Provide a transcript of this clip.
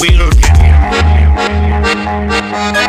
We'll get you.